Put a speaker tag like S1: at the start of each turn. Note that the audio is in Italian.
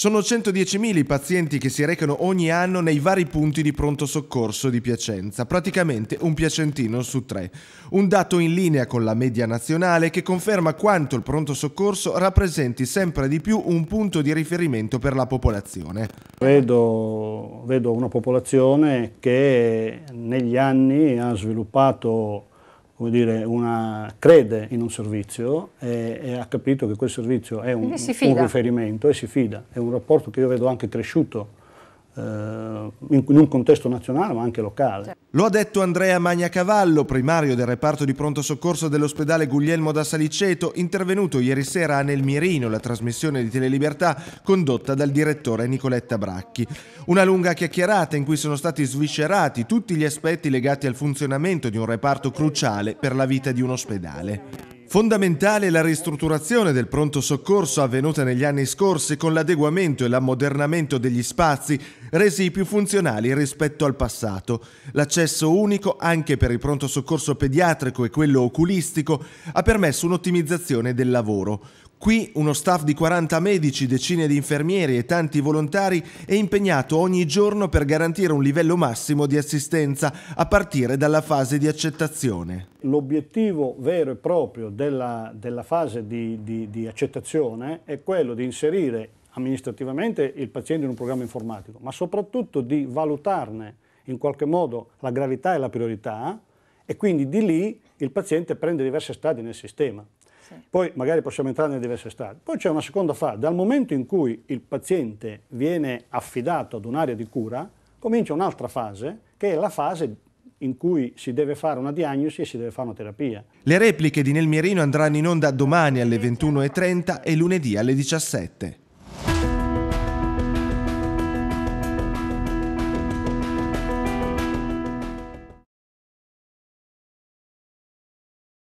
S1: Sono 110.000 i pazienti che si recano ogni anno nei vari punti di pronto soccorso di Piacenza, praticamente un piacentino su tre. Un dato in linea con la media nazionale che conferma quanto il pronto soccorso rappresenti sempre di più un punto di riferimento per la popolazione.
S2: Vedo, vedo una popolazione che negli anni ha sviluppato come dire, una, crede in un servizio e, e, ha capito che quel servizio è un, un, riferimento e si fida. È un rapporto che io vedo anche cresciuto in, in, un contesto nazionale ma anche locale.
S1: Lo ha detto Andrea Magnacavallo, primario del reparto di pronto soccorso dell'ospedale Guglielmo da Saliceto, intervenuto ieri sera a Nel Mirino, la trasmissione di Telelibertà condotta dal direttore Nicoletta Bracchi. Una lunga chiacchierata in cui sono stati sviscerati tutti gli aspetti legati al funzionamento di un reparto cruciale per la vita di un ospedale. Fondamentale la ristrutturazione del pronto soccorso avvenuta negli anni scorsi con l'adeguamento e l'ammodernamento degli spazi resi più funzionali rispetto al passato. L'accesso unico anche per il pronto soccorso pediatrico e quello oculistico ha permesso un'ottimizzazione del lavoro. Qui uno staff di 40 medici, decine di infermieri e tanti volontari è impegnato ogni giorno per garantire un livello massimo di assistenza a partire dalla fase di accettazione.
S2: L'obiettivo vero e proprio della, della fase di, di, di accettazione è quello di inserire amministrativamente il paziente in un programma informatico, ma soprattutto di valutarne in qualche modo la gravità e la priorità e quindi di lì il paziente prende diverse strade nel sistema. Poi magari possiamo entrare nelle diverse strade. Poi c'è una seconda fase, dal momento in cui il paziente viene affidato ad un'area di cura, comincia un'altra fase, che è la fase in cui si deve fare una diagnosi e si deve fare una terapia.
S1: Le repliche di Nel Mierino andranno in onda domani alle 21.30 e lunedì alle 17.